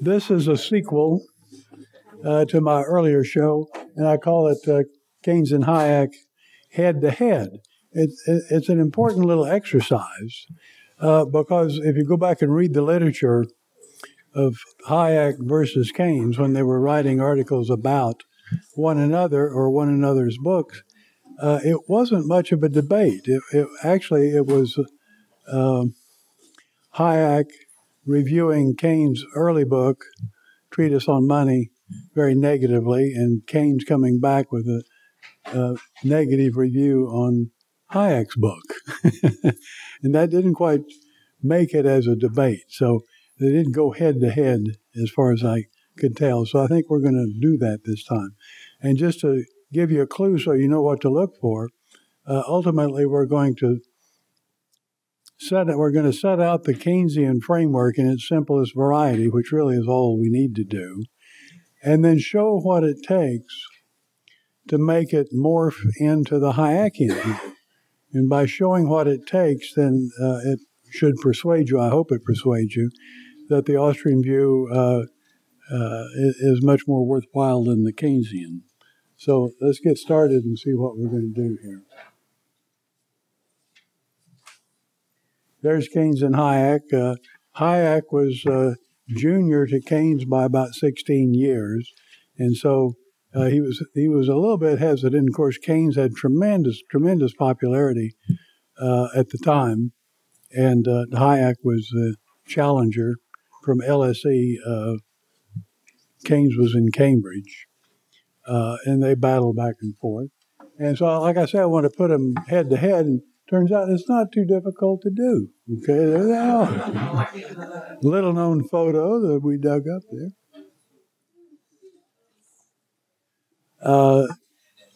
this is a sequel uh, to my earlier show, and I call it uh, Keynes and Hayek head to head. It's an important little exercise uh, because if you go back and read the literature of Hayek versus Keynes when they were writing articles about one another or one another's books, uh, it wasn't much of a debate. It, it actually it was uh, Hayek reviewing Keynes' early book, Treatise on Money, very negatively, and Keynes coming back with a, a negative review on Hayek's book. and that didn't quite make it as a debate. So they didn't go head to head as far as I could tell. So I think we're going to do that this time. And just to give you a clue so you know what to look for, uh, ultimately we're going to set we're going to set out the Keynesian framework in its simplest variety, which really is all we need to do, and then show what it takes to make it morph into the Hayekian. And by showing what it takes, then uh, it should persuade you, I hope it persuades you, that the Austrian view uh, uh, is much more worthwhile than the Keynesian. So let's get started and see what we're going to do here. There's Keynes and Hayek. Uh, Hayek was uh, junior to Keynes by about 16 years, and so uh, he was he was a little bit hesitant. Of course, Keynes had tremendous tremendous popularity uh, at the time, and uh, Hayek was the challenger from LSE. Uh, Keynes was in Cambridge, and they battled back and forth. And so, like I said, I want to put them head to head, and turns out it's not too difficult to do. Okay, there they are. Little known photo that we dug up there. Uh,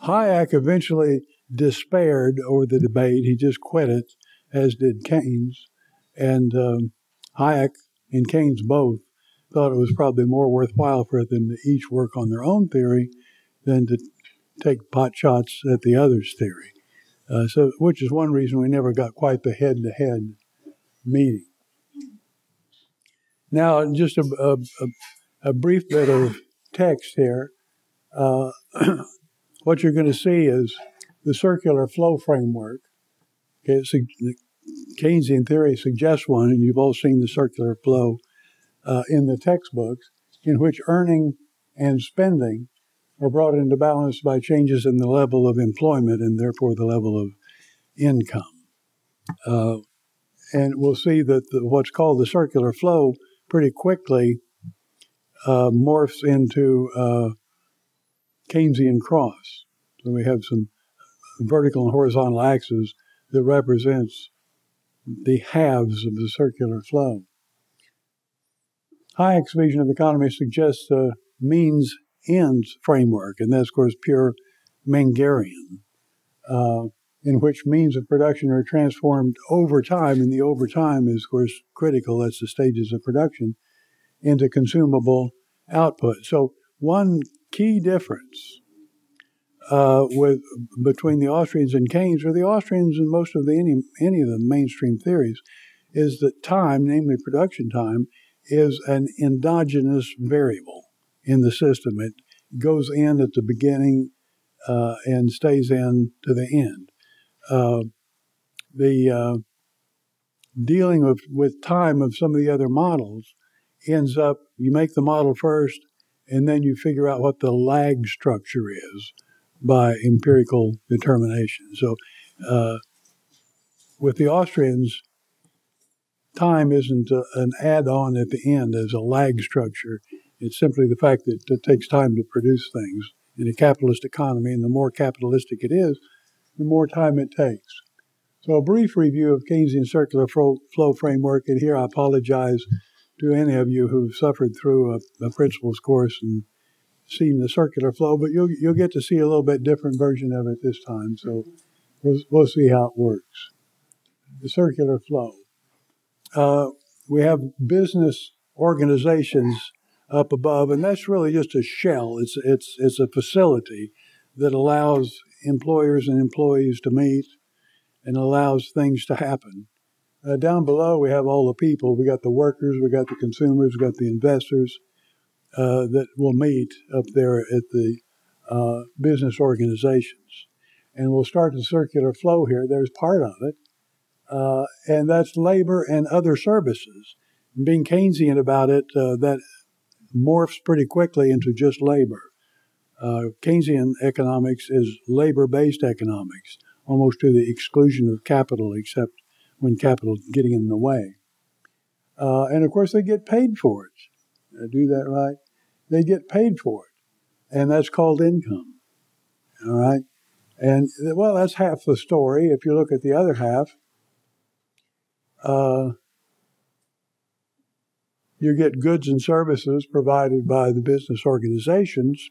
Hayek eventually despaired over the debate. He just quit it, as did Keynes. And um, Hayek and Keynes both thought it was probably more worthwhile for them to each work on their own theory than to take pot shots at the other's theory. Uh, so, which is one reason we never got quite the head-to-head meeting. Now, just a, a, a brief bit of text here. Uh, what you're going to see is the circular flow framework. Okay, the Keynesian theory suggests one, and you've all seen the circular flow uh, in the textbooks, in which earning and spending are brought into balance by changes in the level of employment and therefore the level of income. Uh, and we'll see that the, what's called the circular flow pretty quickly uh, morphs into uh, Keynesian cross. So we have some vertical and horizontal axes that represents the halves of the circular flow. Hayek's vision of the economy suggests a means ends framework, and that's, of course, pure Mengerian, uh, in which means of production are transformed over time, and the over time is, of course, critical. That's the stages of production into consumable output. So, one key difference uh, with between the Austrians and Keynes, or the Austrians and most of the any any of the mainstream theories, is that time, namely production time, is an endogenous variable in the system. It goes in at the beginning uh, and stays in to the end. Uh, the uh, dealing with, with time of some of the other models ends up you make the model first and then you figure out what the lag structure is by empirical determination. So, uh, with the Austrians, time isn't a, an add on at the end as a lag structure. It's simply the fact that it takes time to produce things in a capitalist economy, and the more capitalistic it is, the more time it takes. So, a brief review of Keynesian circular flow framework, and here I apologize to any of you who've suffered through a, a principles course and seen the circular flow, but you'll, you'll get to see a little bit different version of it this time. So, we'll, we'll see how it works. The circular flow. Uh, we have business organizations up above, and that's really just a shell. It's it's it's a facility that allows employers and employees to meet and allows things to happen. Uh, down below, we have all the people. We got the workers, we got the consumers, we got the investors, uh, that will meet up there at the uh, business organizations. And we'll start the circular flow here. There's part of it. Uh, and that's labor and other services. And being Keynesian about it, uh, that morphs pretty quickly into just labor. Uh, Keynesian economics is labor based economics, almost to the exclusion of capital, except when capital is getting in the way. Uh, and of course, they get paid for it. I do that right? They get paid for it. And that's called income. All right? And, well, that's half the story. If you look at the other half, uh, you get goods and services provided by the business organizations,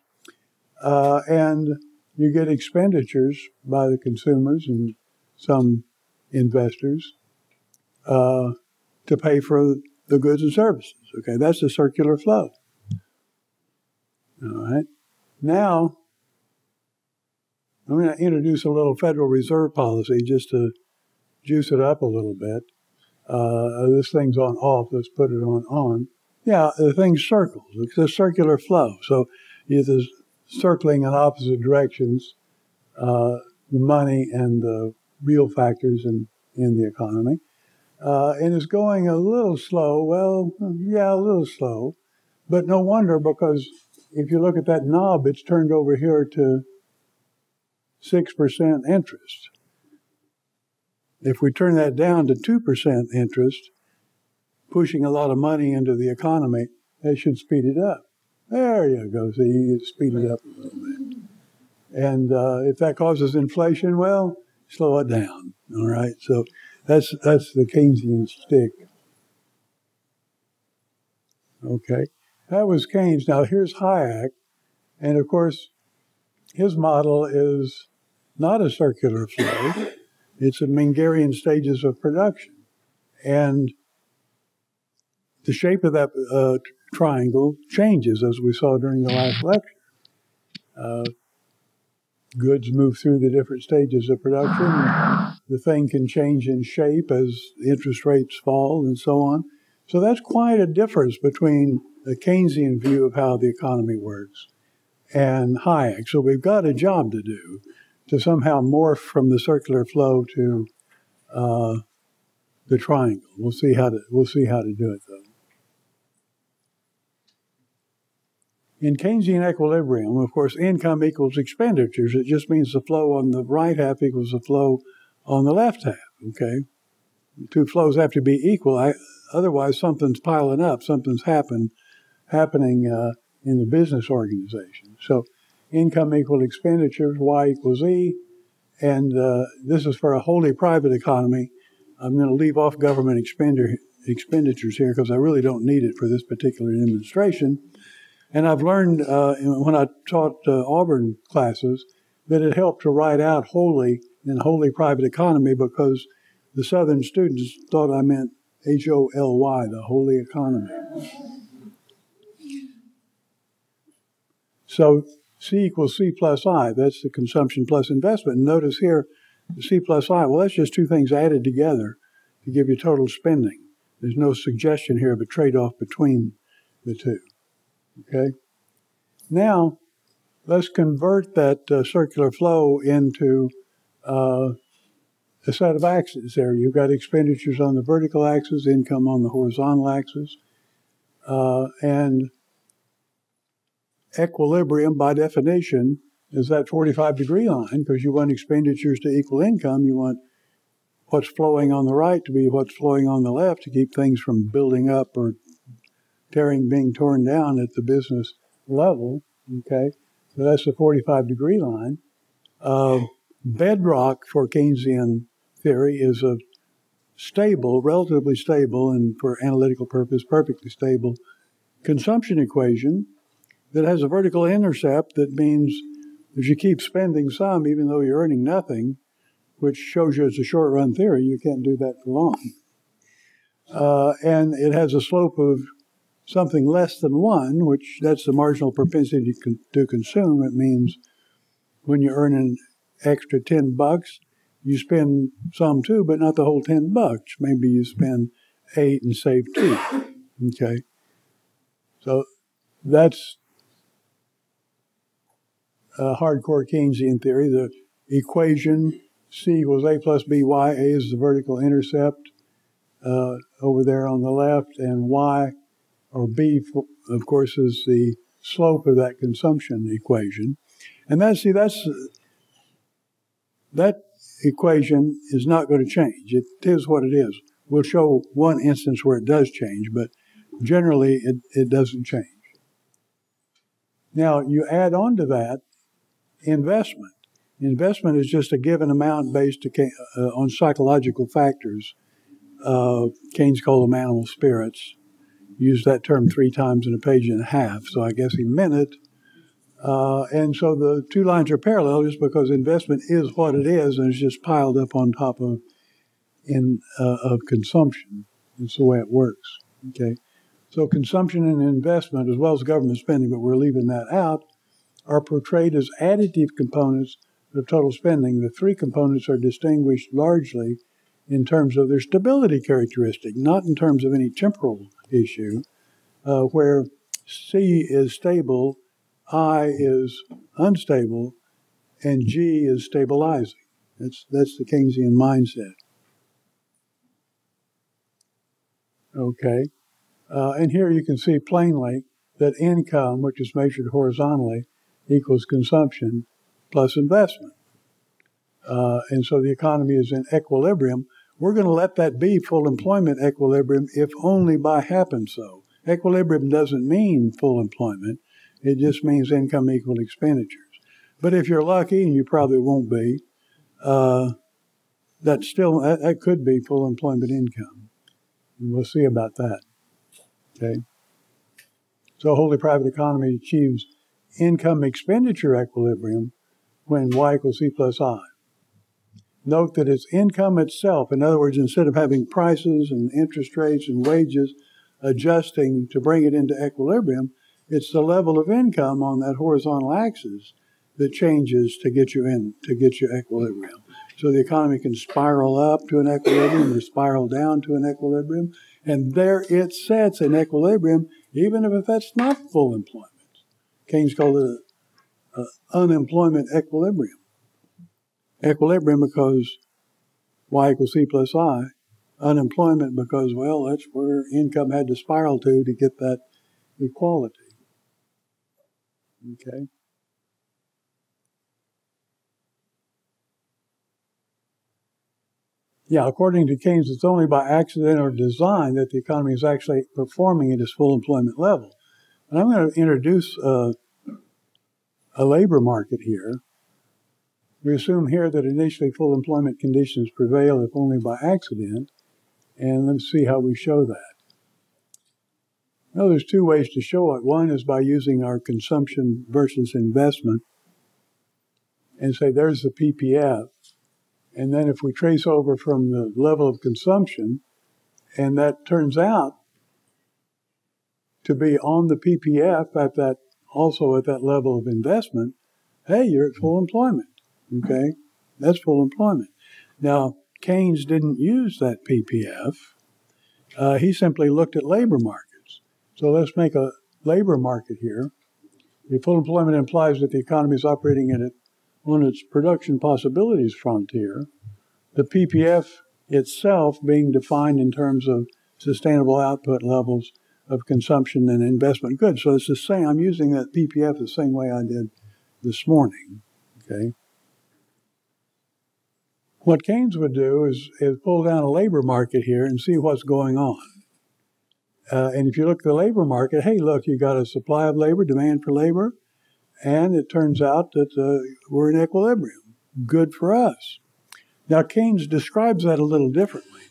uh, and you get expenditures by the consumers and some investors uh, to pay for the goods and services. Okay, that's the circular flow. All right. Now, I'm going to introduce a little Federal Reserve policy just to juice it up a little bit. Uh, this thing's on off. Let's put it on on. Yeah, the thing circles. It's a circular flow. So either circling in opposite directions, uh, the money and the real factors in, in the economy. Uh, and it's going a little slow. Well, yeah, a little slow. But no wonder because if you look at that knob, it's turned over here to 6% interest. If we turn that down to 2% interest, pushing a lot of money into the economy, that should speed it up. There you go. So you speed it up a little bit. And uh, if that causes inflation, well, slow it down. All right. So that's that's the Keynesian stick. Okay. That was Keynes. Now here's Hayek, and of course, his model is not a circular flow. It's a Mengerian stages of production. And the shape of that uh, triangle changes, as we saw during the last lecture. Uh, goods move through the different stages of production. The thing can change in shape as interest rates fall and so on. So that's quite a difference between the Keynesian view of how the economy works and Hayek. So we've got a job to do to somehow morph from the circular flow to uh, the triangle. We'll see how to we'll see how to do it though. In Keynesian equilibrium, of course, income equals expenditures. It just means the flow on the right half equals the flow on the left half. Okay, two flows have to be equal. I, otherwise, something's piling up. Something's happened happening uh, in the business organization. So income equal expenditures, Y equals E. And uh, this is for a wholly private economy. I'm going to leave off government expenditure, expenditures here because I really don't need it for this particular demonstration. And I've learned uh, when I taught uh, Auburn classes that it helped to write out wholly in wholly private economy because the Southern students thought I meant H O L Y, the holy economy. So C equals C plus I. That's the consumption plus investment. And notice here, C plus I, well, that's just two things added together to give you total spending. There's no suggestion here of a trade off between the two. Okay? Now, let's convert that uh, circular flow into uh, a set of axes there. You've got expenditures on the vertical axis, income on the horizontal axis. Uh, and equilibrium, by definition, is that 45 degree line because you want expenditures to equal income. You want what's flowing on the right to be what's flowing on the left to keep things from building up or tearing, being torn down at the business level. Okay, so that's the 45 degree line. Uh, bedrock for Keynesian theory is a stable, relatively stable, and for analytical purpose, perfectly stable consumption equation that has a vertical intercept that means if you keep spending some, even though you're earning nothing, which shows you it's a short run theory, you can't do that for long. Uh, and it has a slope of something less than one, which that's the marginal propensity to, consume. It means when you earn an extra 10 bucks, you spend some too, but not the whole 10 bucks. Maybe you spend eight and save two. Okay. So that's a hardcore Keynesian theory. The equation C equals A plus BY, A is the vertical intercept uh, over there on the left, and Y or B, of course, is the slope of that consumption equation. And that's, see, that's, that equation is not going to change. It is what it is. We'll show one instance where it does change, but generally it, it doesn't change. Now, you add on to that investment. Investment is just a given amount based uh, on psychological factors. Uh, Keynes called them animal spirits. Used that term three times in a page and a half, so I guess he meant it. Uh, and so the two lines are parallel just because investment is what it is and it's just piled up on top of in uh, of consumption. It's the way it works. Okay, so consumption and investment, as well as government spending, but we're leaving that out, are portrayed as additive components of total spending. The three components are distinguished largely in terms of their stability characteristic, not in terms of any temporal issue, uh, where C is stable, I is unstable, and G is stabilizing. That's, that's the Keynesian mindset. Okay. Uh, and here you can see plainly that income, which is measured horizontally, equals consumption plus investment. Uh, and so the economy is in equilibrium. We're going to let that be full employment equilibrium if only by happen so. Equilibrium doesn't mean full employment. It just means income equal expenditures. But if you're lucky, and you probably won't be, uh, that still that, that could be full employment income. And we'll see about that. Okay. So a wholly private economy achieves income expenditure equilibrium when y equals c plus i. Note that it's income itself. In other words, instead of having prices and interest rates and wages adjusting to bring it into equilibrium, it's the level of income on that horizontal axis that changes to get you in to get you equilibrium. So the economy can spiral up to an equilibrium or spiral down to an equilibrium, and there it sets in equilibrium, even if that's not full employment. Keynes called it an unemployment equilibrium. Equilibrium because y equals c plus i. Unemployment because, well, that's where income had to spiral to to get that equality. Okay? Yeah, according to Keynes, it's only by accident or design that the economy is actually performing at its full employment level. And I'm going to introduce uh, a labor market here. We assume here that initially full employment conditions prevail if only by accident, and let's see how we show that. Now, there's two ways to show it. One is by using our consumption versus investment and say there's the PPF. And then if we trace over from the level of consumption, and that turns out to be on the PPF at that also at that level of investment, hey, you're at full employment. Okay, that's full employment. Now Keynes didn't use that PPF. Uh, he simply looked at labor markets. So let's make a labor market here. The full employment implies that the economy is operating at it on its production possibilities frontier. The PPF itself being defined in terms of sustainable output levels of consumption and investment goods. So it's the same. I'm using that PPF the same way I did this morning. Okay. What Keynes would do is, is pull down a labor market here and see what's going on. Uh, and if you look at the labor market, hey, look, you got a supply of labor, demand for labor, and it turns out that uh, we're in equilibrium. Good for us. Now, Keynes describes that a little differently.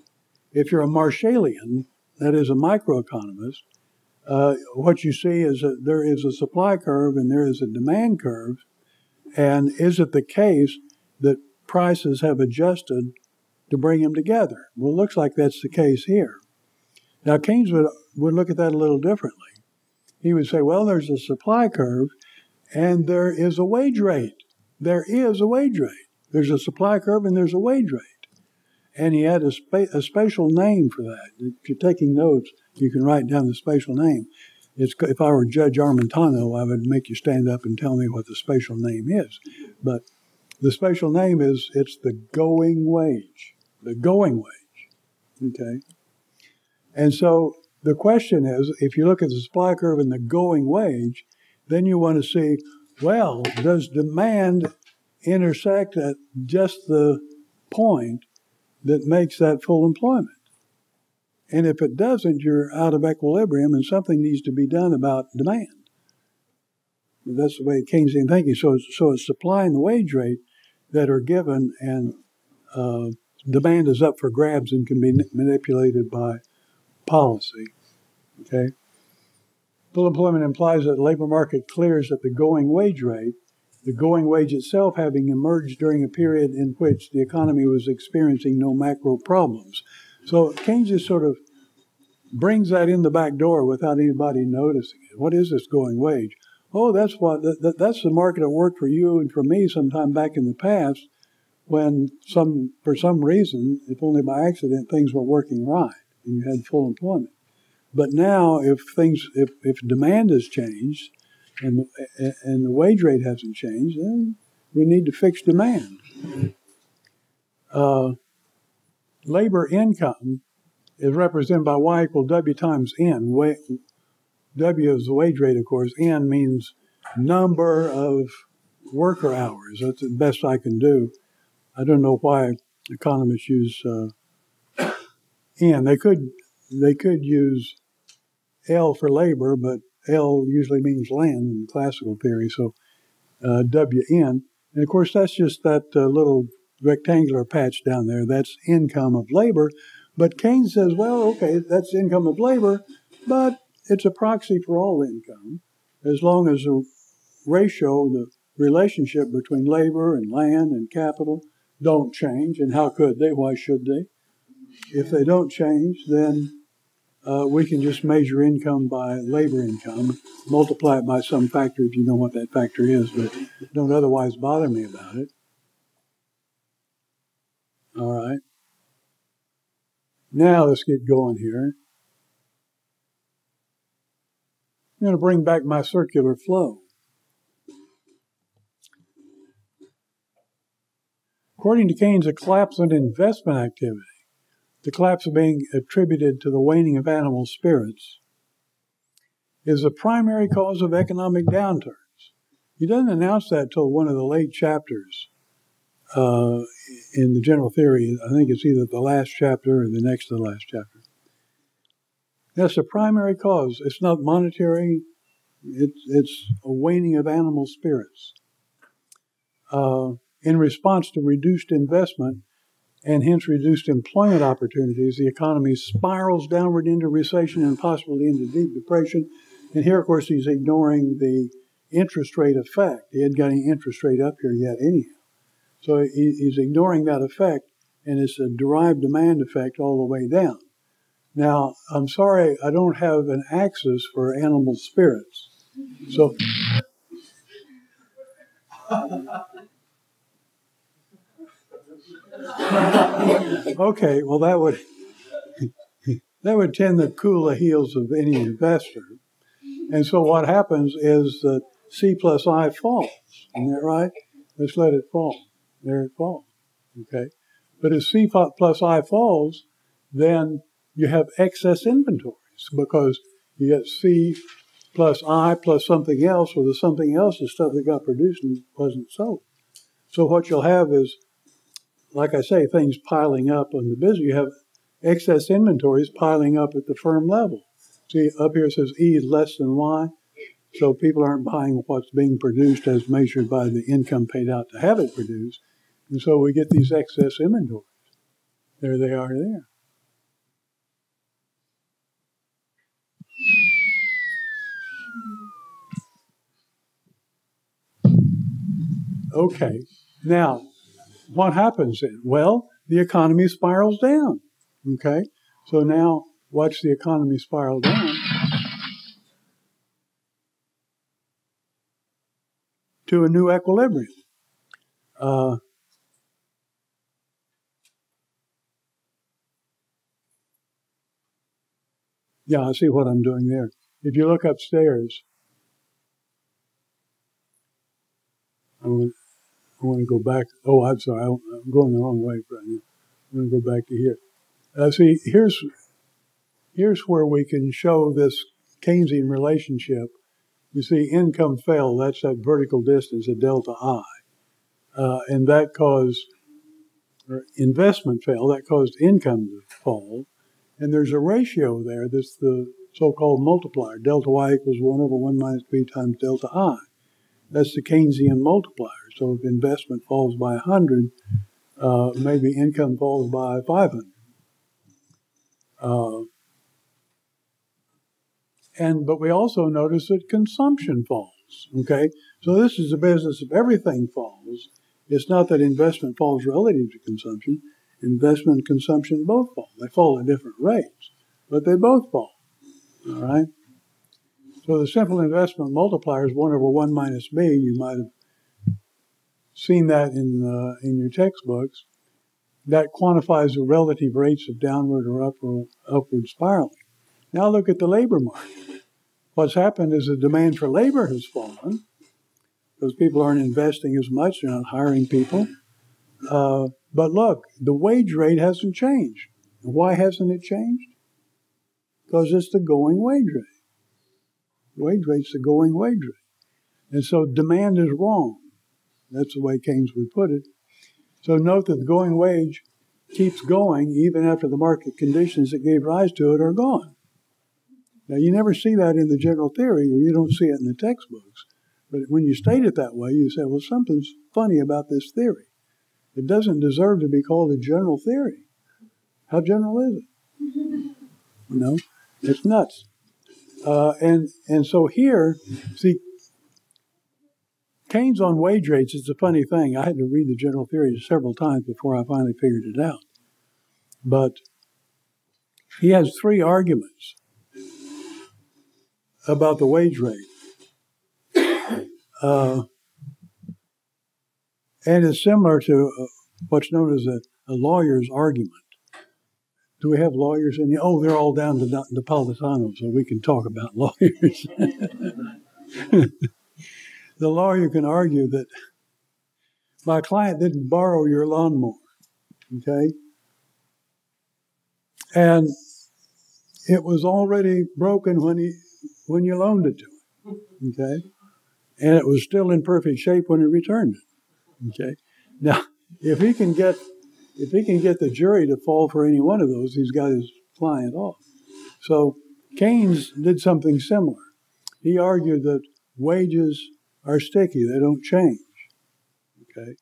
If you're a Marshallian, that is a microeconomist, uh, what you see is that there is a supply curve and there is a demand curve. And is it the case that prices have adjusted to bring them together? Well, it looks like that's the case here. Now, Keynes would, would look at that a little differently. He would say, well, there's a supply curve and there is a wage rate. There is a wage rate. There's a supply curve and there's a wage rate and he had a, spa- a spatial name for that. If you're taking notes, you can write down the spatial name. It's, if I were Judge Armentano, I would make you stand up and tell me what the spatial name is. But the spatial name is it's the going wage. The going wage. Okay. And so the question is, if you look at the supply curve and the going wage, then you want to see, well, does demand intersect at just the point that makes that full employment? And if it doesn't, you're out of equilibrium and something needs to be done about demand. That's the way Keynesian thinking. So, so it's supply and the wage rate that are given, and uh, demand is up for grabs and can be manipulated by policy. Okay. Full employment implies that the labor market clears at the going wage rate, the going wage itself having emerged during a period in which the economy was experiencing no macro problems. So Keynes just sort of brings that in the back door without anybody noticing it. What is this going wage? Oh, that's what that, that, that's the market that worked for you and for me sometime back in the past when some for some reason, if only by accident, things were working right and you had full employment. But now, if things if, if demand has changed and the, and the wage rate hasn't changed, then we need to fix demand. Uh, labor income is represented by Y equal W times N. W is the wage rate, of course. N means number of worker hours. That's the best I can do. I don't know why economists use uh, N. They could they could use L for labor, but L usually means land in classical theory. So uh, WN, and of course that's just that uh, little rectangular patch down there. That's income of labor. But Keynes says, well, okay, that's income of labor, but it's a proxy for all income as long as the ratio, the relationship between labor and land and capital don't change. And how could they? Why should they? If they don't change, then uh, we can just measure income by labor income, multiply it by some factor if you know what that factor is, but don't otherwise bother me about it. All right. Now let's get going here. I'm going to bring back my circular flow. According to Keynes, a collapse in investment activity, the collapse being attributed to the waning of animal spirits, is the primary cause of economic downturns. He doesn't announce that till one of the late chapters uh, in the general theory. I think it's either the last chapter or the next to the last chapter. That's the primary cause. It's not monetary. It's, it's a waning of animal spirits. Uh, in response to reduced investment and hence reduced employment opportunities, the economy spirals downward into recession and possibly into deep depression. And here, of course, he's ignoring the interest rate effect. He hadn't got any interest rate up here yet, anyhow. So he's ignoring that effect, and it's a derived demand effect all the way down. Now, I'm sorry, I don't have an axis for animal spirits. So. okay, well that would that would tend to cool the heels of any investor. And so what happens is that C plus I falls. Isn't that right? Let's let it fall there it falls. Okay? But as C plus I falls, then you have excess inventories because you get C plus I plus something else, or the something else is stuff that got produced and wasn't sold. So what you'll have is, like I say, things piling up on the business. You have excess inventories piling up at the firm level. See, up here it says E is less than Y. So people aren't buying what's being produced as measured by the income paid out to have it produced. And so we get these excess inventories. There they are there. Okay, now what happens then? Well, the economy spirals down. Okay, so now watch the economy spiral down to a new equilibrium. Uh, Yeah, I see what I'm doing there. if you look upstairs, I want, to go back. Oh, I'm sorry. I'm going the wrong way right now. I'm going to go back to here. Uh, see, here's here's where we can show this Keynesian relationship. You see, income fell. That's that vertical distance, a delta I, uh, and that caused investment fell. That caused income to fall, and there's a ratio there. That's the so-called multiplier. Delta y equals one over one minus b times delta i. That's the Keynesian multiplier. So if investment falls by 100, uh, maybe income falls by 500. Uh, and but we also notice that consumption falls. Okay, so this is the business of everything falls. It's not that investment falls relative to consumption. Investment and consumption both fall. They fall at different rates, but they both fall. All right. So the simple investment multiplier is 1 over 1 minus b. You might have seen that in, uh, in your textbooks. That quantifies the relative rates of downward or upward, upward spiraling. Now look at the labor market. What's happened is the demand for labor has fallen because people aren't investing as much, they're not hiring people. Uh, but look, the wage rate hasn't changed. Why hasn't it changed? Because it's the going wage rate wage rate's the going wage rate. And so demand is wrong. That's the way Keynes would put it. So note that the going wage keeps going even after the market conditions that gave rise to it are gone. Now, you never see that in the general theory, or you don't see it in the textbooks. But when you state it that way, you say, well, something's funny about this theory. It doesn't deserve to be called a general theory. How general is it? Know, it's nuts. Uh, and and so here, see, Keynes on wage rates is a funny thing. I had to read the general theory several times before I finally figured it out. But he has three arguments about the wage rate. Uh, and it's similar to uh, what's known as a, a lawyer's argument. Do we have lawyers in? Oh, they're all down to Napolitano, so we can talk about lawyers. the lawyer can argue that my client didn't borrow your lawnmower, okay? And it was already broken when he when you loaned it to him, okay? And it was still in perfect shape when he returned it, okay? Now, if he can get if he can get the jury to fall for any one of those, he's got his client off. So Keynes did something similar. He argued that wages are sticky, they don't change. Okay?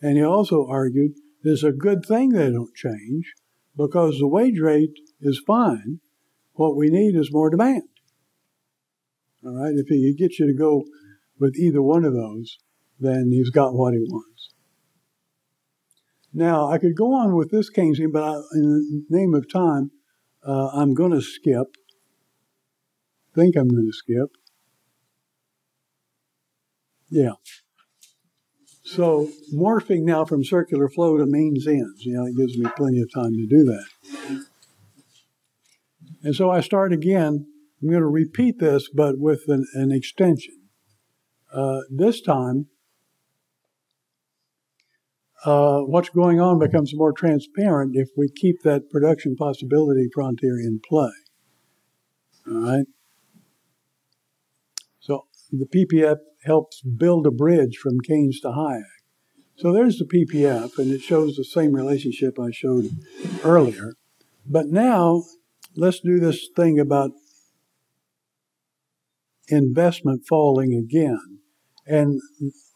And he also argued it's a good thing they don't change because the wage rate is fine. What we need is more demand. All right? If he gets you to go with either one of those, then he's got what he wants. Now, I could go on with this Keynesian, but I, in the name of time, uh, I'm going to skip. think I'm going to skip. Yeah. So, morphing now from circular flow to means ends. You know, it gives me plenty of time to do that. And so I start again. I'm going to repeat this, but with an, an extension. Uh, this time, uh, what's going on becomes more transparent if we keep that production possibility frontier in play. All right? So the PPF helps build a bridge from Keynes to Hayek. So there's the PPF, and it shows the same relationship I showed earlier. But now let's do this thing about investment falling again. And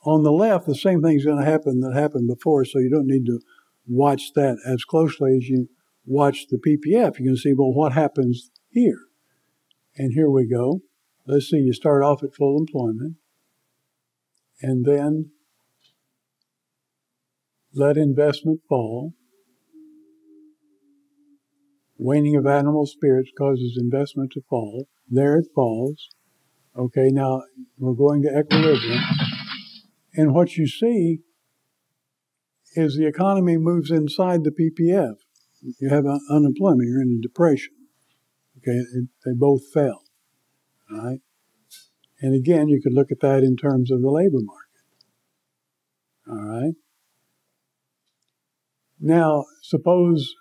on the left, the same thing's going to happen that happened before, so you don't need to watch that as closely as you watch the PPF. You can see, well, what happens here? And here we go. Let's see, you start off at full employment, and then let investment fall. Waning of animal spirits causes investment to fall. There it falls. Okay, now we're going to equilibrium. And what you see is the economy moves inside the PPF. You have unemployment, you're in a depression. Okay, they both fell. right? And again, you could look at that in terms of the labor market. All right. Now, suppose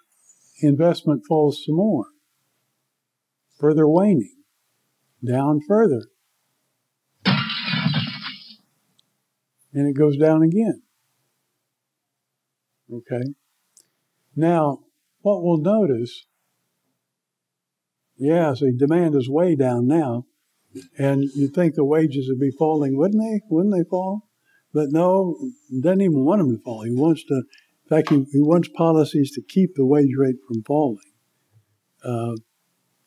investment falls some more, further waning, down further. And it goes down again. Okay? Now, what we'll notice, yeah, so demand is way down now, and you'd think the wages would be falling, wouldn't they? Wouldn't they fall? But no, doesn't even want them to fall. He wants to, in fact, he, he wants policies to keep the wage rate from falling. Uh,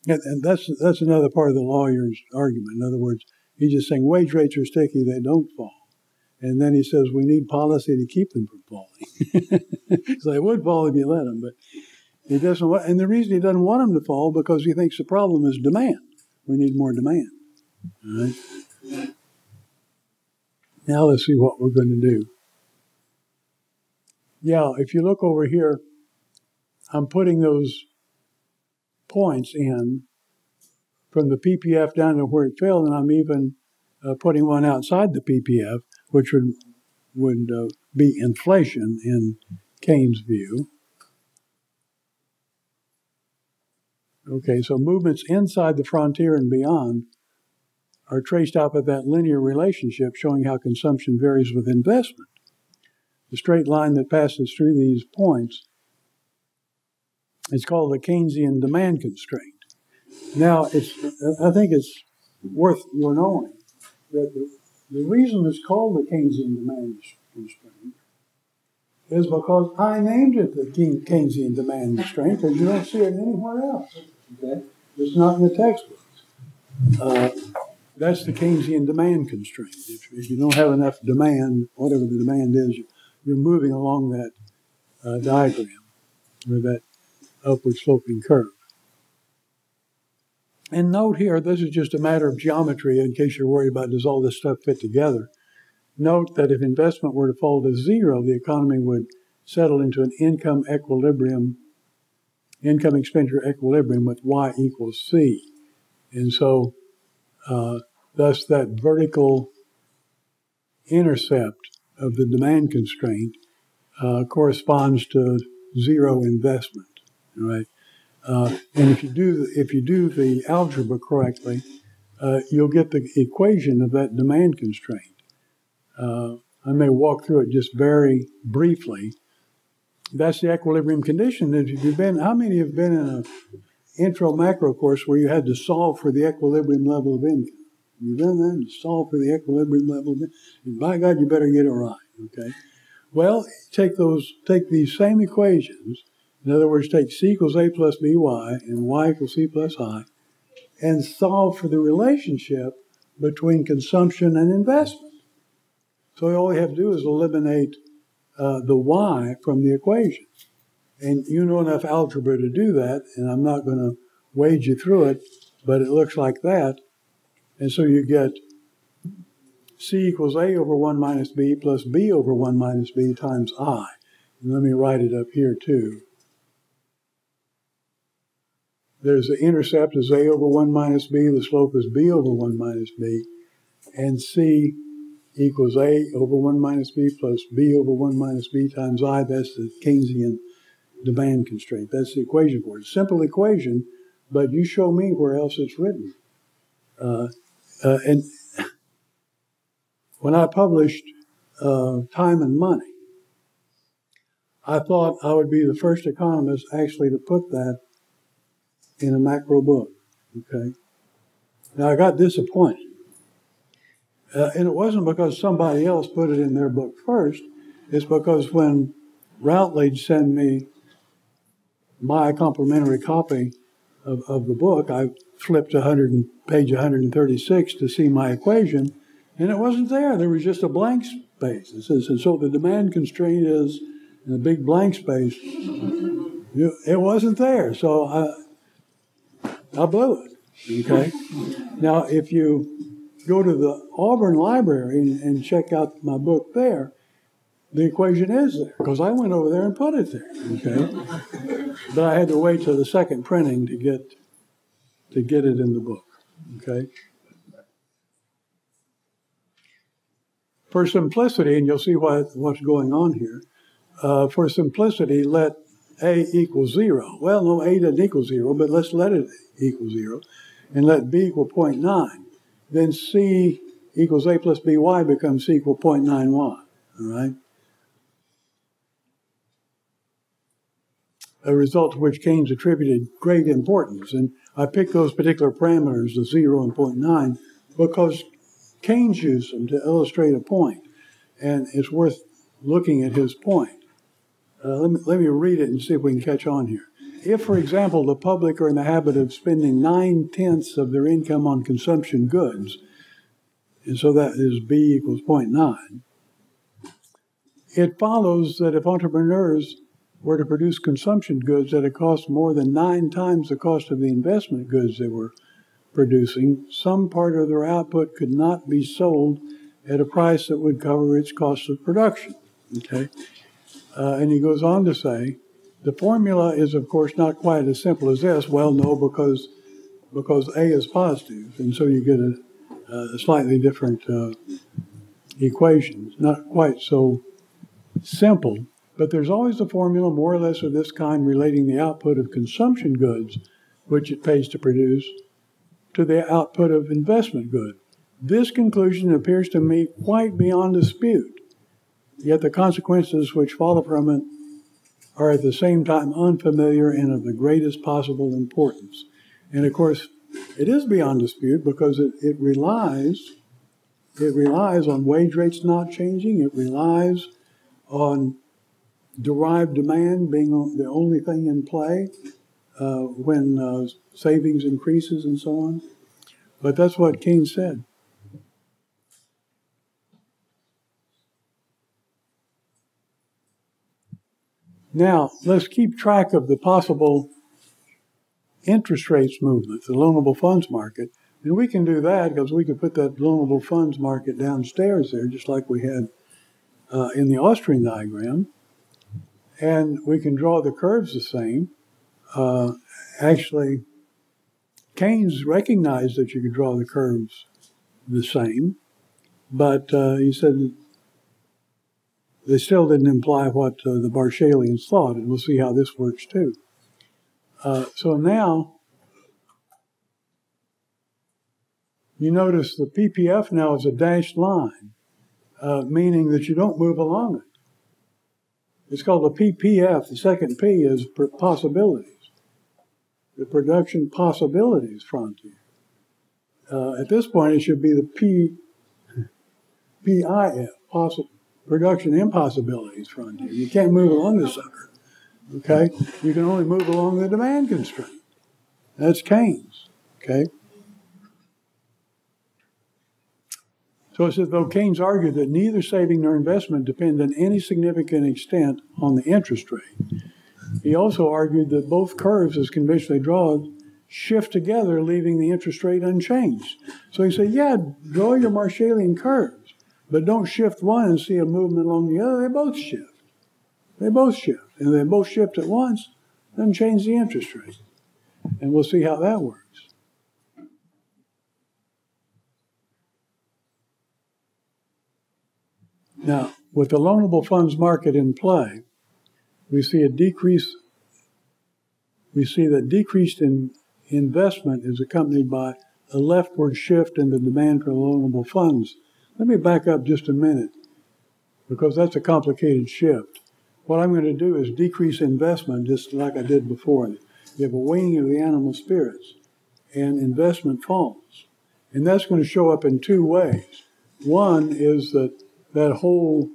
and, and, that's that's another part of the lawyer's argument. In other words, he's just saying wage rates are sticky; they don't fall. And then he says we need policy to keep them from falling. so they would fall if you let them, but he doesn't. Want, and the reason he doesn't want them to fall because he thinks the problem is demand. We need more demand. All right. Now let's see what we're going to do. Yeah, if you look over here, I'm putting those points in from the PPF down to where it failed, and I'm even uh, putting one outside the PPF, which would would uh, be inflation in Keynes' view. Okay, so movements inside the frontier and beyond are traced out by that linear relationship showing how consumption varies with investment. The straight line that passes through these points is called the Keynesian demand constraint. Now, it's, I think it's worth your knowing that the, the reason it's called the Keynesian demand constraint is because I named it the Keynesian demand constraint because you don't see it anywhere else. Okay? It's not in the textbooks. Uh, that's the Keynesian demand constraint. If, if, you don't have enough demand, whatever the demand is, you're moving along that uh, diagram or that upward sloping curve. And note here, this is just a matter of geometry in case you're worried about does all this stuff fit together. Note that if investment were to fall to zero, the economy would settle into an income equilibrium, income expenditure equilibrium with Y equals C. And so, uh, thus, that vertical intercept of the demand constraint uh, corresponds to zero investment. Right? Uh, and if you do if you do the algebra correctly, uh, you'll get the equation of that demand constraint. Uh, I may walk through it just very briefly. That's the equilibrium condition. If you've been, how many have been in an intro macro course where you had to solve for the equilibrium level of income? You've done that to solve for the equilibrium level of income. And by God, you better get it right. Okay. Well, take those, take these same equations in other words, take c equals a plus by and y equals c plus i and solve for the relationship between consumption and investment. So all we have to do is eliminate uh, the y from the equation. And you know enough algebra to do that, and I'm not going to wade you through it, but it looks like that. And so you get c equals a over 1 minus b plus b over 1 minus b times i. And let me write it up here too. There's the intercept is a over 1 minus b, the slope is b over 1 minus b, and c equals a over 1 minus b plus b over 1 minus b times i. That's the Keynesian demand constraint. That's the equation for it. Simple equation, but you show me where else it's written. Uh, uh, and when I published uh, Time and Money, I thought I would be the first economist actually to put that in a macro book. Okay. Now I got disappointed. Uh, and it wasn't because somebody else put it in their book first. It's because when Routledge sent me my complimentary copy of, of the book, I flipped 100 page 136 to see my equation, and it wasn't there. There was just a blank space. It says, and so the demand constraint is a big blank space. It wasn't there. So I, I blew it. Okay? now, if you go to the Auburn Library and, and check out my book there, the equation is there because I went over there and put it there. Okay, but I had to wait till the second printing to get to get it in the book. Okay. For simplicity, and you'll see what, what's going on here. Uh, for simplicity, let a equals zero. Well, no, A doesn't equal zero, but let's let it equal zero, and let B equal 0.9. Then C equals A plus BY becomes C equal 0.91, all right? A result to which Keynes attributed great importance. And I picked those particular parameters, the 0 and 0.9, because Keynes used them to illustrate a point, and it's worth looking at his point. Uh, let, me, let me read it and see if we can catch on here. If, for example, the public are in the habit of spending nine tenths of their income on consumption goods, and so that is B equals 0.9, it follows that if entrepreneurs were to produce consumption goods at a cost more than nine times the cost of the investment goods they were producing, some part of their output could not be sold at a price that would cover its cost of production. Okay? Uh, and he goes on to say, the formula is, of course, not quite as simple as this. Well, no, because because A is positive, and so you get a, a slightly different uh, equation. Not quite so simple, but there's always a formula more or less of this kind relating the output of consumption goods, which it pays to produce, to the output of investment good. This conclusion appears to me quite beyond dispute, yet the consequences which follow from it are at the same time unfamiliar and of the greatest possible importance. And of course, it is beyond dispute because it, it relies it relies on wage rates not changing. It relies on derived demand being the only thing in play uh, when uh, savings increases and so on. But that's what Keynes said. Now, let's keep track of the possible interest rates movement, the loanable funds market. And we can do that because we can put that loanable funds market downstairs there, just like we had uh, in the Austrian diagram. And we can draw the curves the same. Uh, actually, Keynes recognized that you could draw the curves the same, but uh, he said they still didn't imply what uh, the Marshallians thought, and we'll see how this works too. Uh, so now, you notice the PPF now is a dashed line, uh, meaning that you don't move along it. It's called a PPF. The second P is possibilities the production possibilities frontier. Uh, at this point, it should be the P, PIF, possi- production impossibilities frontier. You can't move along the sucker. Okay? You can only move along the demand constraint. That's Keynes. Okay? So it says, though Keynes argued that neither saving nor investment depend in any significant extent on the interest rate, he also argued that both curves, as conventionally drawn, shift together, leaving the interest rate unchanged. So he said, yeah, draw your Marshallian curves, but don't shift one and see a movement along the other. They both shift. They both shift. And they both shift at once, then change the interest rate. And we'll see how that works. Now, with the loanable funds market in play, we see a decrease. We see that decreased in investment is accompanied by a leftward shift in the demand for loanable funds. Let me back up just a minute because that's a complicated shift. What I'm going to do is decrease investment just like I did before. You have a waning of the animal spirits and investment falls. And that's going to show up in two ways. One is that that whole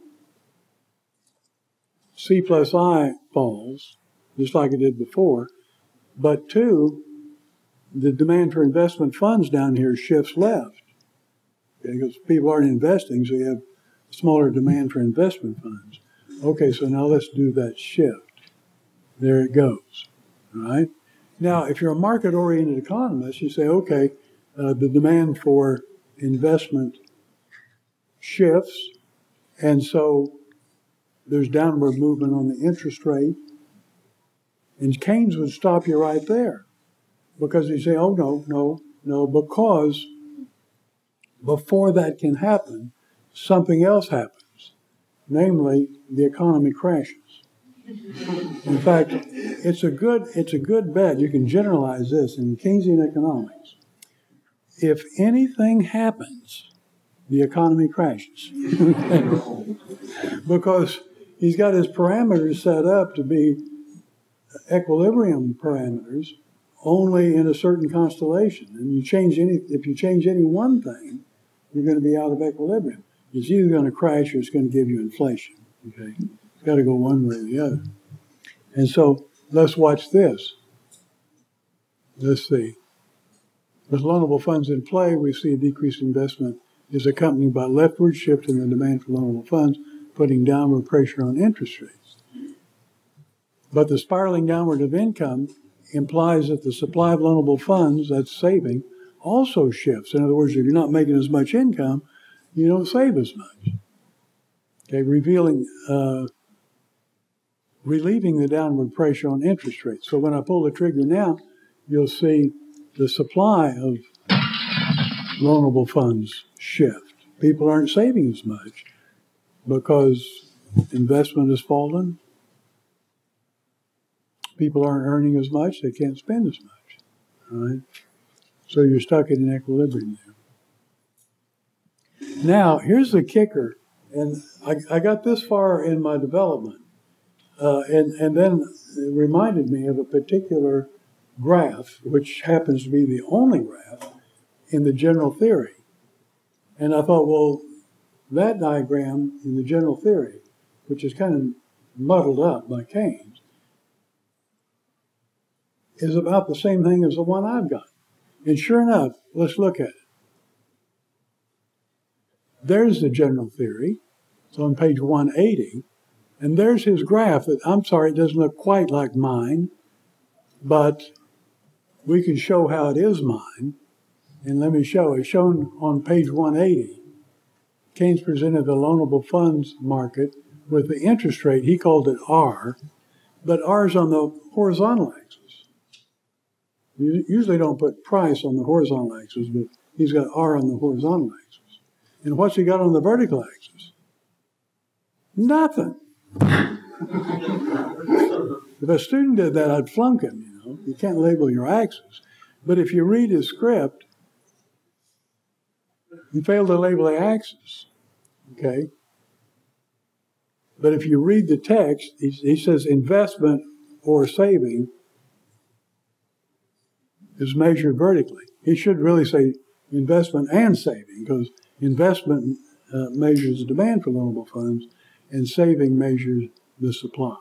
C plus I falls, just like it did before. But two, the demand for investment funds down here shifts left. Okay, because people aren't investing, so you have smaller demand for investment funds. Okay, so now let's do that shift. There it goes. All right? Now, if you're a market oriented economist, you say, okay, uh, the demand for investment shifts, and so there's downward movement on the interest rate. And Keynes would stop you right there because he'd say, oh, no, no, no, because before that can happen, something else happens, namely the economy crashes. In fact, it's a good it's a good bet. You can generalize this in Keynesian economics. If anything happens, the economy crashes. because he's got his parameters set up to be equilibrium parameters only in a certain constellation. And you change any if you change any one thing, you're going to be out of equilibrium. It's either going to crash or it's going to give you inflation. Okay, it's got to go one way or the other. And so let's watch this. Let's see. With loanable funds in play, we see a decreased investment is accompanied by leftward shift in the demand for loanable funds, putting downward pressure on interest rates. But the spiraling downward of income implies that the supply of loanable funds, that's saving, also shifts. In other words, if you're not making as much income, you don't save as much. Okay, revealing, uh, relieving the downward pressure on interest rates. So when I pull the trigger now, you'll see the supply of loanable funds shift. People aren't saving as much because investment has fallen. People aren't earning as much, they can't spend as much. Right? So you're stuck in an equilibrium. Now, here's the kicker, and I, I got this far in my development, uh, and, and then it reminded me of a particular graph, which happens to be the only graph in the general theory. And I thought, well, that diagram in the general theory, which is kind of muddled up by Keynes, is about the same thing as the one I've got. And sure enough, let's look at it. There's the general theory. It's on page 180. And there's his graph. I'm sorry, it doesn't look quite like mine, but we can show how it is mine. And let me show. It. It's shown on page 180. Keynes presented the loanable funds market with the interest rate, he called it R, but R is on the horizontal axis. You usually don't put price on the horizontal axis, but he's got R on the horizontal axis. And what's he got on the vertical axis? Nothing. if a student did that, I'd flunk him, you know. You can't label your axis. But if you read his script, he failed to label the axis. Okay? But if you read the text, he, he says investment or saving is measured vertically. He should really say investment and saving because investment uh, measures the demand for loanable funds and saving measures the supply.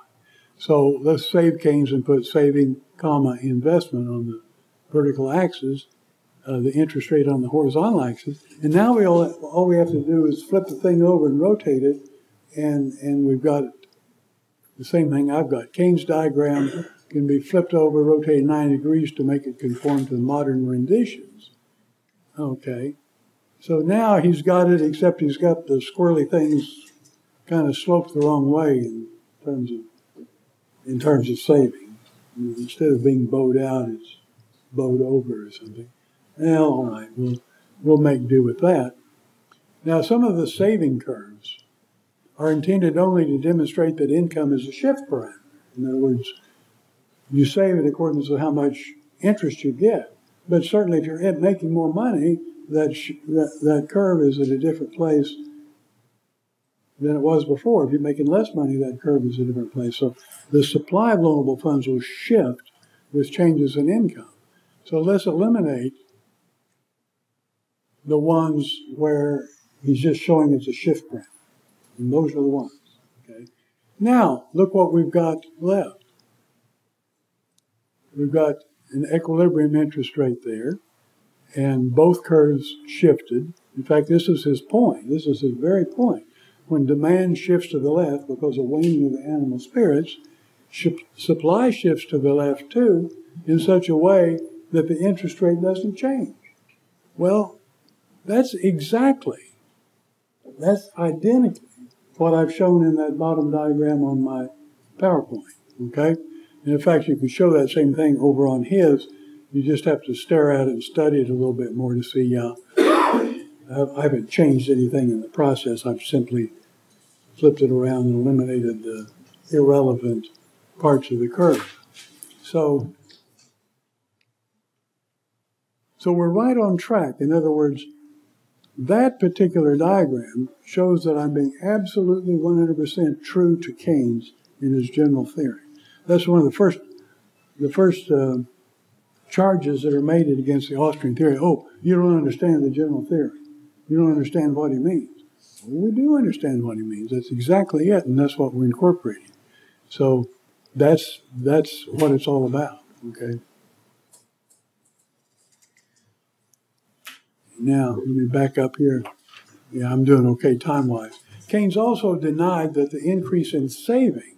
So let's save Keynes and put saving, comma, investment on the vertical axis uh, the interest rate on the horizontal axis. And now we all, all we have to do is flip the thing over and rotate it, and, and we've got the same thing I've got. Keynes' diagram can be flipped over, rotated 90 degrees to make it conform to the modern renditions. Okay. So now he's got it, except he's got the squirrely things kind of sloped the wrong way in terms of in terms of saving. Instead of being bowed out, it's bowed over or something. Well, all right, we'll, we'll make do with that. Now, some of the saving curves are intended only to demonstrate that income is a shift parameter. In other words, you save it according to how much interest you get. But certainly, if you're making more money, that, sh- that, that curve is at a different place than it was before. If you're making less money, that curve is a different place. So the supply of loanable funds will shift with changes in income. So let's eliminate the ones where he's just showing it's a shift graph. And those are the ones. Okay. Now, look what we've got left. We've got an equilibrium interest rate there, and both curves shifted. In fact, this is his point. This is his very point. When demand shifts to the left because of waning of the animal spirits, supply shifts to the left too in such a way that the interest rate doesn't change. Well, that's exactly, that's identically what I've shown in that bottom diagram on my PowerPoint. Okay? And in fact, you can show that same thing over on his. You just have to stare at it and study it a little bit more to see, uh, yeah. I haven't changed anything in the process. I've simply flipped it around and eliminated the irrelevant parts of the curve. So, so we're right on track. In other words, that particular diagram shows that I'm being absolutely 100% true to Keynes in his general theory. That's one of the first, the first uh, charges that are made against the Austrian theory. Oh, you don't understand the general theory. You don't understand what he means. Well, we do understand what he means. That's exactly it, and that's what we're incorporating. So that's that's what it's all about. Okay. Now let me back up here. Yeah, I'm doing okay time wise. Keynes also denied that the increase in saving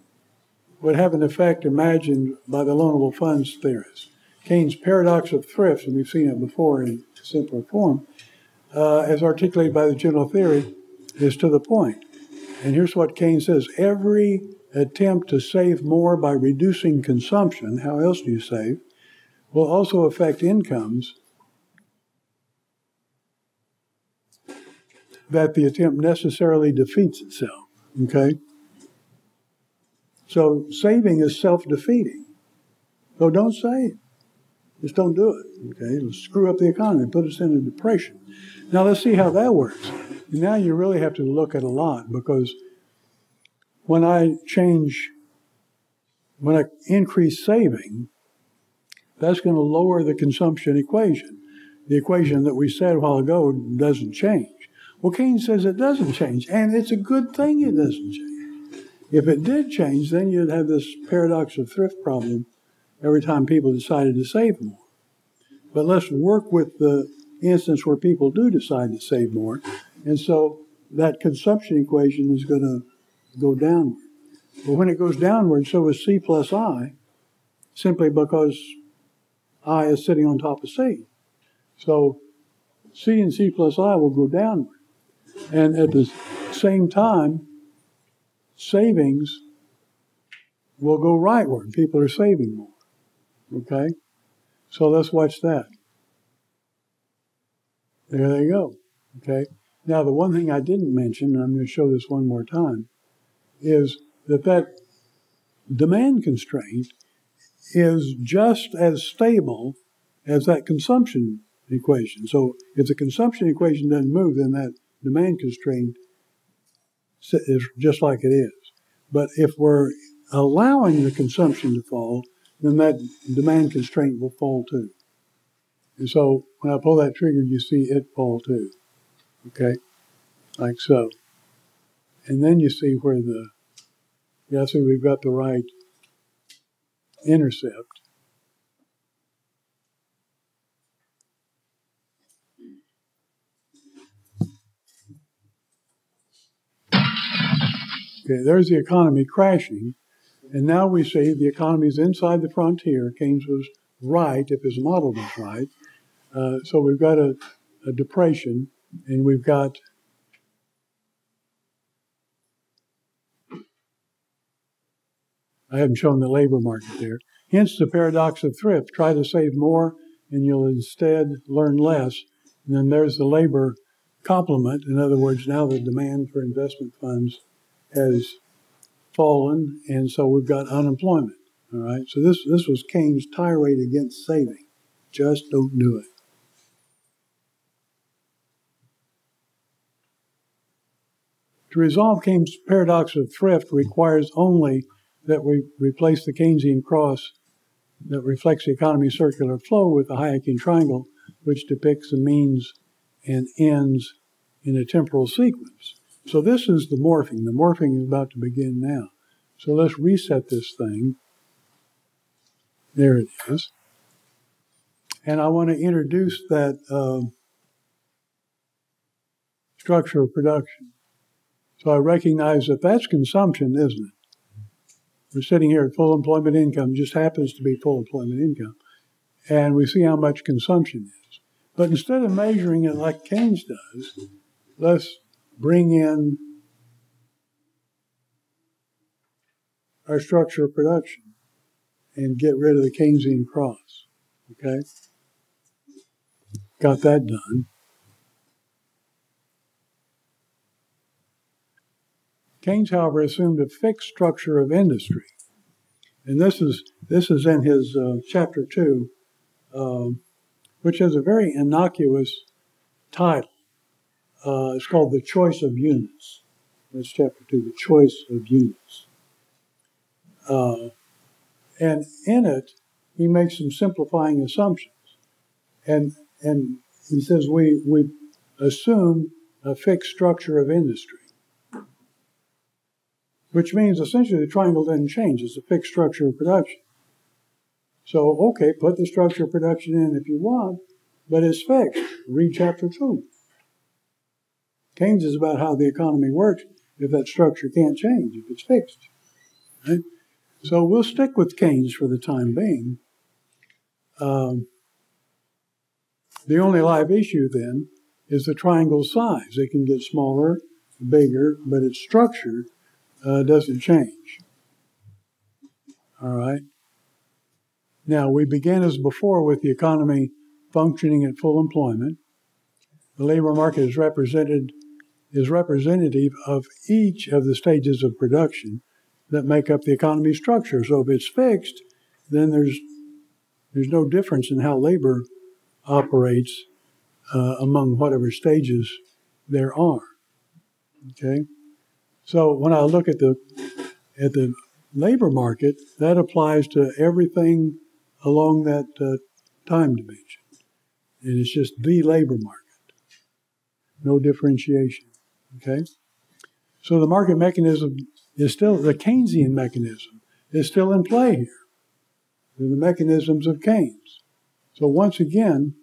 would have an effect imagined by the loanable funds theorists. Keynes' paradox of thrift, and we've seen it before in simpler form, uh, as articulated by the general theory, is to the point. And here's what Keynes says every attempt to save more by reducing consumption, how else do you save, will also affect incomes that the attempt necessarily defeats itself. Okay? So saving is self defeating. So don't save. Just don't do it. Okay? It'll screw up the economy, put us in a depression. Now let's see how that works. Now you really have to look at a lot because when I change, when I increase saving, that's going to lower the consumption equation. The equation that we said a while ago doesn't change. Well, Keynes says it doesn't change, and it's a good thing it doesn't change. If it did change, then you'd have this paradox of thrift problem every time people decided to save more. But let's work with the instance where people do decide to save more. And so that consumption equation is going to go downward. But when it goes downward, so is C plus I, simply because I is sitting on top of C. So C and C plus I will go downward. And at the same time, savings will go rightward. People are saving more. Okay? So let's watch that. There they go. Okay? Now, the one thing I didn't mention, and I'm going to show this one more time, is that that demand constraint is just as stable as that consumption equation. So if the consumption equation doesn't move, then that demand constraint is just like it is. But if we're allowing the consumption to fall, then that demand constraint will fall too. And so when I pull that trigger, you see it fall too. Okay? Like so. And then you see where the, yeah, see we've got the right intercept. Okay, there's the economy crashing. And now we see the economy is inside the frontier. Keynes was right if his model was right. Uh, so we've got a, a depression, and we've got I haven't shown the labor market there. Hence the paradox of thrift. Try to save more and you'll instead learn less. And then there's the labor complement. In other words, now the demand for investment funds has fallen, and so we've got unemployment. All right. So this this was Keynes' tirade against saving. Just don't do it. To resolve Keynes' paradox of thrift requires only that we replace the Keynesian cross that reflects the economy's circular flow with the Hayekian triangle, which depicts the means and ends in a temporal sequence. So this is the morphing. The morphing is about to begin now. So let's reset this thing. There it is. And I want to introduce that uh, structure of production. So I recognize that that's consumption, isn't it? We're sitting here at full employment income, just happens to be full employment income. And we see how much consumption is. But instead of measuring it like Keynes does, let's bring in our structure of production and get rid of the Keynesian cross. Okay? Got that done. Keynes, however, assumed a fixed structure of industry. And this is, this is in his uh, chapter two, uh, which has a very innocuous title uh, it's called The Choice of Units. That's chapter 2, The Choice of Units. Uh, and in it, he makes some simplifying assumptions. And, and he says we, we assume a fixed structure of industry, which means essentially the triangle doesn't change. It's a fixed structure of production. So, okay, put the structure of production in if you want, but it's fixed. Read chapter 2. Is about how the economy works if that structure can't change, if it's fixed. Right? So we'll stick with Keynes for the time being. Um, the only live issue then is the triangle size. It can get smaller, bigger, but its structure uh, doesn't change. All right. Now we began as before with the economy functioning at full employment. The labor market is represented is representative of each of the stages of production that make up the economy structure. So if it's fixed, then there's there's no difference in how labor operates uh, among whatever stages there are. Okay, so when I look at the at the labor market, that applies to everything along that uh, time dimension, and it's just the labor market, no differentiation. Okay, so the market mechanism is still the Keynesian mechanism is still in play here. They're the mechanisms of Keynes. So once again,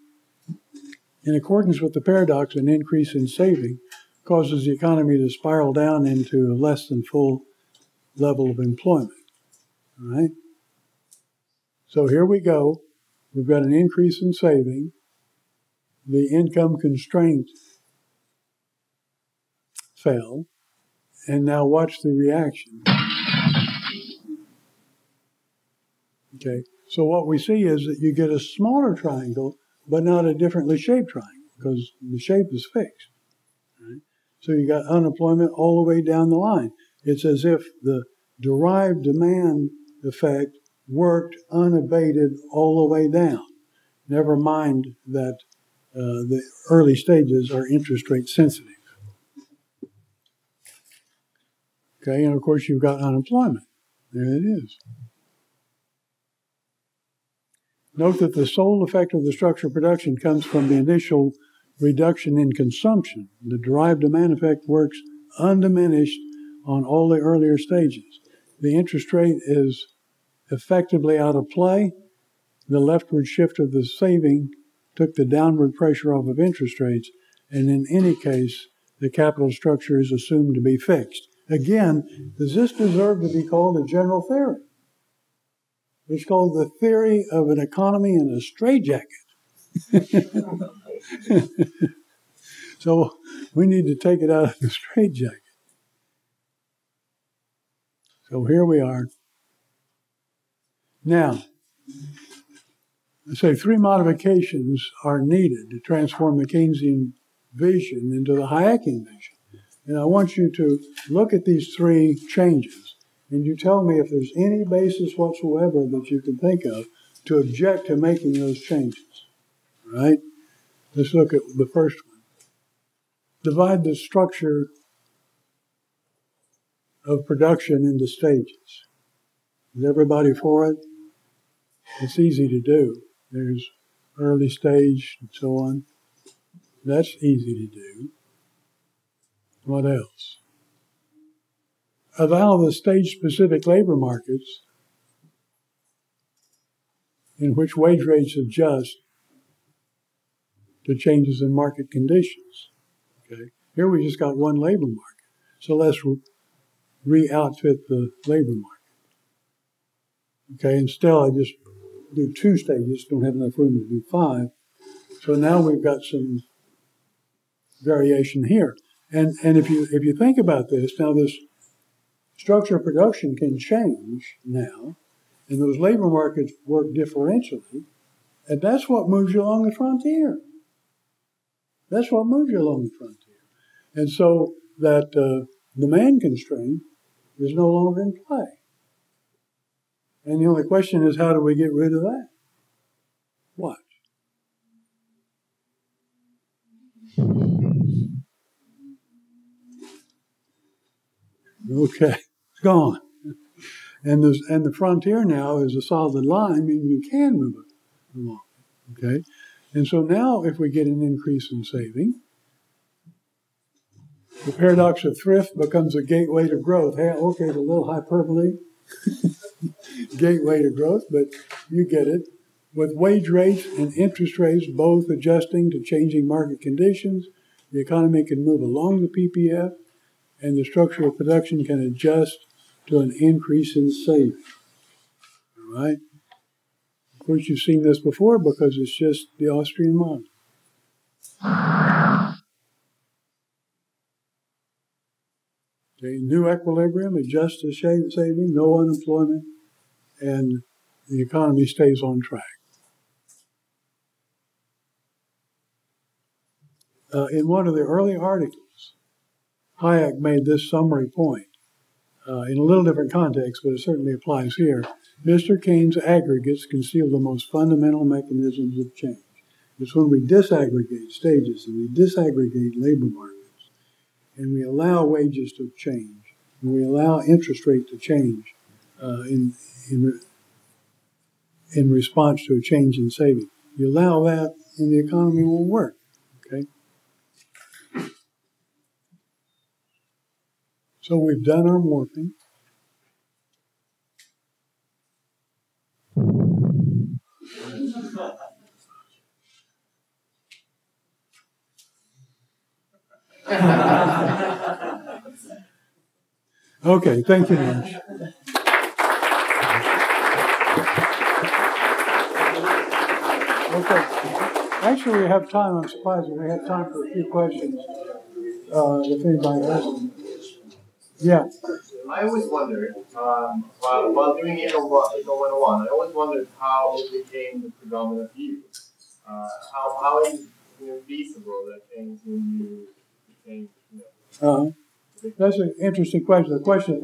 in accordance with the paradox, an increase in saving causes the economy to spiral down into a less than full level of employment. All right? So here we go. We've got an increase in saving. The income constraint And now watch the reaction. Okay, so what we see is that you get a smaller triangle, but not a differently shaped triangle because the shape is fixed. Right? So you got unemployment all the way down the line. It's as if the derived demand effect worked unabated all the way down. Never mind that uh, the early stages are interest rate sensitive. Okay, and of course you've got unemployment. There it is. Note that the sole effect of the structure of production comes from the initial reduction in consumption. The derived demand effect works undiminished on all the earlier stages. The interest rate is effectively out of play. The leftward shift of the saving took the downward pressure off of interest rates, and in any case, the capital structure is assumed to be fixed. Again, does this deserve to be called a general theory? It's called the theory of an economy in a straitjacket. so we need to take it out of the straitjacket. So here we are. Now, I say three modifications are needed to transform the Keynesian vision into the Hayekian vision. And I want you to look at these three changes and you tell me if there's any basis whatsoever that you can think of to object to making those changes. Right? Let's look at the first one. Divide the structure of production into stages. Is everybody for it? It's easy to do. There's early stage and so on. That's easy to do. What else? Allow the stage specific labor markets in which wage rates adjust to changes in market conditions. Okay. Here we just got one labor market. So let's re outfit the labor market. Okay, and still I just do two stages, don't have enough room to do five. So now we've got some variation here. And, and if, you, if you think about this, now this structure of production can change now, and those labor markets work differentially, and that's what moves you along the frontier. That's what moves you along the frontier. And so that uh, demand constraint is no longer in play. And the only question is, how do we get rid of that? What? Okay, it's gone. And, and the frontier now is a solid line, meaning you can move it along. Okay? And so now, if we get an increase in saving, the paradox of thrift becomes a gateway to growth. Hey, okay, it's a little hyperbole, gateway to growth, but you get it. With wage rates and interest rates both adjusting to changing market conditions, the economy can move along the PPF, and the structure of production can adjust to an increase in savings. All right? Of course, you've seen this before because it's just the Austrian model. Okay, new equilibrium, adjust to saving, no unemployment, and the economy stays on track. Uh, in one of the early articles, Hayek made this summary point uh, in a little different context, but it certainly applies here. Mr. Keynes' aggregates conceal the most fundamental mechanisms of change. It's when we disaggregate stages and we disaggregate labor markets and we allow wages to change and we allow interest rate to change uh, in, in, in response to a change in saving. You allow that and the economy will work. Okay? So we've done our morphing. okay, thank you much. Okay. Actually, we have time. I'm surprised we have time for a few questions. Uh, if anybody has. Yeah. I always wondered, um, while, while doing econ 101, I always wondered how it became the predominant view. Uh, how, how is it feasible that things when you became, you know, uh, That's an interesting question. The question,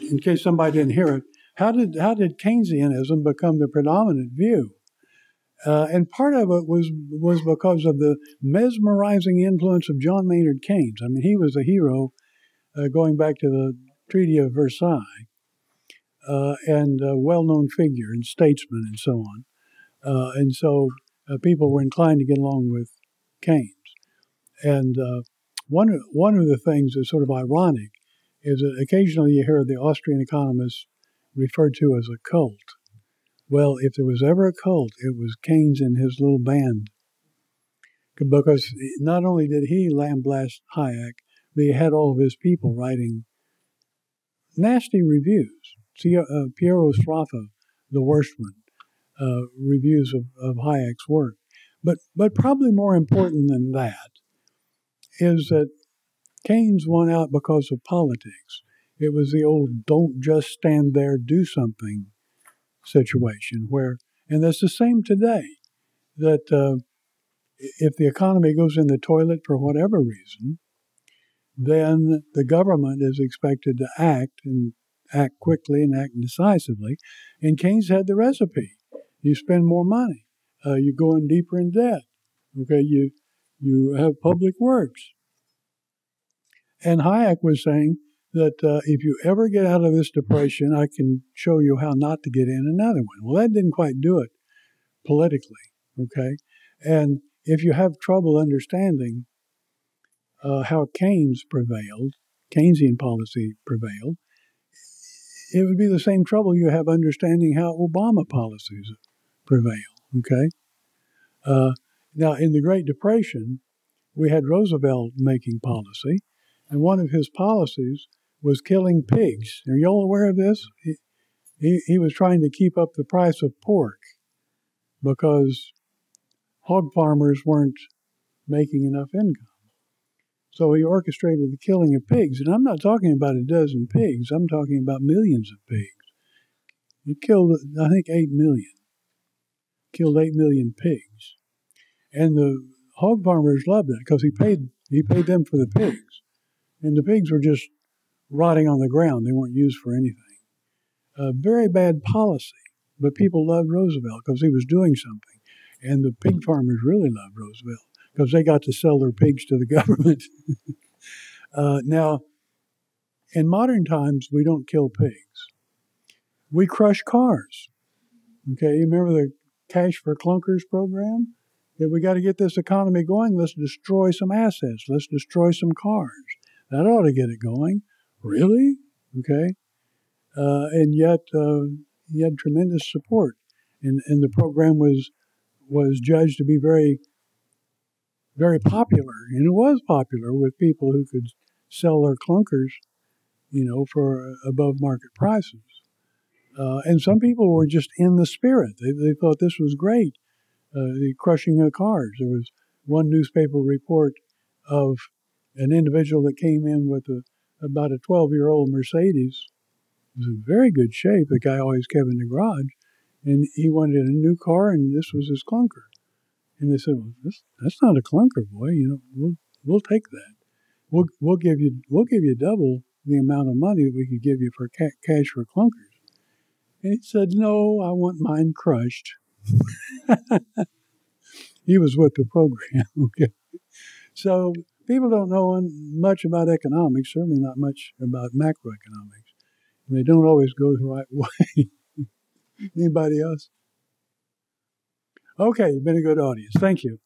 in case somebody didn't hear it, how did how did Keynesianism become the predominant view? Uh, and part of it was was because of the mesmerizing influence of John Maynard Keynes. I mean, he was a hero uh, going back to the Treaty of Versailles, uh, and a well known figure and statesman and so on. Uh, and so uh, people were inclined to get along with Keynes. And uh, one, one of the things that's sort of ironic is that occasionally you hear the Austrian economists referred to as a cult. Well, if there was ever a cult, it was Keynes and his little band. Because not only did he lambaste Hayek, but he had all of his people writing nasty reviews. See, uh, Piero Sraffa, the worst one, uh, reviews of, of Hayek's work. But, but probably more important than that is that Keynes won out because of politics. It was the old don't just stand there, do something situation where, and that's the same today, that uh, if the economy goes in the toilet for whatever reason, then the government is expected to act and act quickly and act decisively. And Keynes had the recipe. You spend more money. Uh, you go in deeper in debt. Okay, you you have public works. And Hayek was saying that uh, if you ever get out of this depression, I can show you how not to get in another one. Well, that didn't quite do it politically. Okay, and if you have trouble understanding uh, how Keynes prevailed, Keynesian policy prevailed, it would be the same trouble you have understanding how Obama policies prevail. Okay. Uh, now, in the Great Depression, we had Roosevelt making policy, and one of his policies was killing pigs. Are you all aware of this? He, he, he was trying to keep up the price of pork because hog farmers weren't making enough income. So he orchestrated the killing of pigs. And I'm not talking about a dozen pigs, I'm talking about millions of pigs. He killed, I think, 8 million. Killed 8 million pigs. And the hog farmers loved it because he paid, he paid them for the pigs. and the pigs were just rotting on the ground. They weren't used for anything. A very bad policy, but people loved Roosevelt because he was doing something. And the pig farmers really loved Roosevelt because they got to sell their pigs to the government. uh, now, in modern times, we don't kill pigs. We crush cars. Okay, you remember the Cash for Clunkers program? That we got to get this economy going. Let's destroy some assets. Let's destroy some cars. That ought to get it going. Really? Okay. Uh, and yet, uh, he had tremendous support, and and the program was was judged to be very very popular, and it was popular with people who could sell their clunkers, you know, for above market prices. Uh, and some people were just in the spirit. They, they thought this was great, uh, the crushing of cars. There was one newspaper report of an individual that came in with a, about a 12 year old Mercedes. It was in very good shape. The guy always kept in the garage. And he wanted a new car, and this was his clunker. And they said, "Well, this, that's not a clunker, boy. You know, we'll we'll take that. We'll we'll give you we'll give you double the amount of money that we could give you for ca- cash for clunkers." And he said, "No, I want mine crushed." he was with the program. Okay, so people don't know much about economics. Certainly not much about macroeconomics. And they don't always go the right way. Anybody else? Okay, you've been a good audience. Thank you.